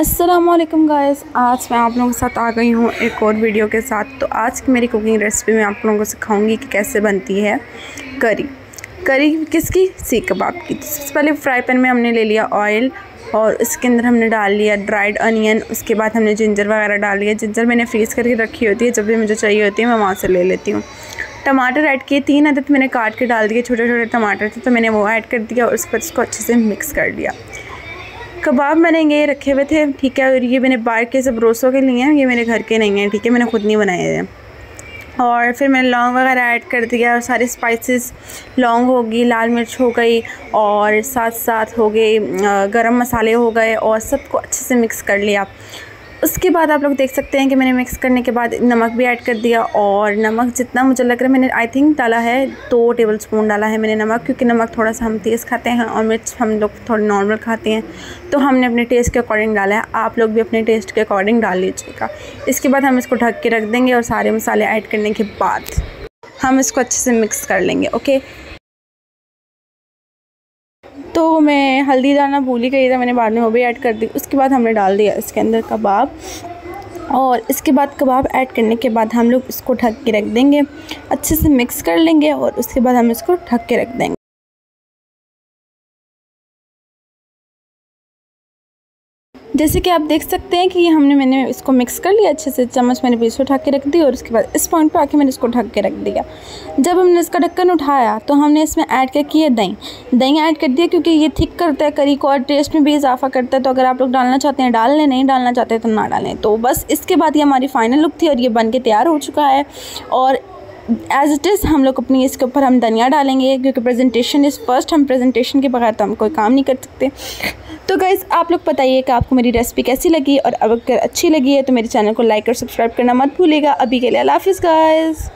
Aslam guys आज मैं आप लोगों के साथ आ गई हूँ एक और वीडियो के साथ। तो आज की मेरी कुकिंग रेसिपी मैं आप लोगों को सिखाऊँगी कि कैसे बनती है करी। करी किसकी? सीख कबाब की। तो सबसे पहले फ्राई पैन में हमने ले लिया ऑयल और उसके अंदर हमने डाल लिया ड्राइड अनियन उसके बाद हमने जिंजर वगैरह डाल लिया। जिंजर मैंने फ्रीज़ करके रखी होती है। जब भी मुझे चाहिए होती है, मैं वहाँ से ले लेती हूँ। टमाटर ऐड किए तीन अदद मैंने काट के डाल दिए छोटे छोटे टमाटर थे तो मैंने वो ऐड कर दिया और उसके बाद उसको अच्छे से मिक्स कर दिया कबाब मैंने ये रखे हुए थे, ठीक है, और ये मैंने बाहर के सब रोसों के लिए हैं ये मेरे घर के नहीं हैं, ठीक है, मैंने ख़ुद नहीं बनाए हैं। और फिर मैंने लौंग वगैरह ऐड कर दिया, और सारे स्पाइसेस लौंग होगी लाल मिर्च हो गई, और साथ साथ हो गए गरम मसाले हो गए, और सबको अच्छे से मिक्स कर लिया। उसके बाद आप लोग देख सकते हैं कि मैंने मिक्स करने के बाद नमक भी ऐड कर दिया और नमक जितना मुझे लग रहा है मैंने आई थिंक डाला है दो टेबल स्पून डाला है मैंने नमक, क्योंकि नमक थोड़ा सा हम तेज़ खाते हैं और मिर्च हम लोग थोड़ी नॉर्मल खाते हैं। तो हमने अपने टेस्ट के अकॉर्डिंग डाला है। आप लोग भी अपने टेस्ट के अकॉर्डिंग डाल लीजिएगा। इसके बाद हम इसको ढक के रख देंगे और सारे मसाले ऐड करने के बाद हम इसको अच्छे से मिक्स कर लेंगे ओके तो मैं हल्दी डालना भूल ही गई था, मैंने बाद में वो भी ऐड कर दी। उसके बाद हमने डाल दिया इसके अंदर कबाब। और इसके बाद कबाब ऐड करने के बाद हम लोग इसको ढक के रख देंगे। अच्छे से मिक्स कर लेंगे और उसके बाद हम इसको ढक के रख देंगे। जैसे कि आप देख सकते हैं कि हमने, मैंने इसको मिक्स कर लिया अच्छे से। चम्मच मैंने पीस उठा के रख दी और उसके बाद इस पॉइंट पे आके मैंने इसको ढक के रख दिया। जब हमने इसका ढक्कन उठाया तो हमने इसमें ऐड क्या किया? दही। दही ऐड कर दिया क्योंकि ये थिक करता है, करी को और टेस्ट में भी इजाफा करता है। तो अगर आप लोग डालना चाहते हैं, डाल लें, नहीं डालना चाहते तो ना डालें। तो बस इसके बाद ये हमारी फाइनल लुक थी और ये बन के तैयार हो चुका है। और एज़ इट इज़ हम लोग अपनी इसके ऊपर हम धनिया डालेंगे, क्योंकि प्रेजेंटेशन इज़ फ़र्स्ट हम प्रेजेंटेशन के बगैर तो हम कोई काम नहीं कर सकते। तो गाइज़ आप लोग बताइए कि आपको मेरी रेसिपी कैसी लगी, और अगर अच्छी लगी है तो मेरे चैनल को लाइक और सब्सक्राइब करना मत भूलिएगा। अभी के लिए अल्लाह हाफिज़ गाइज़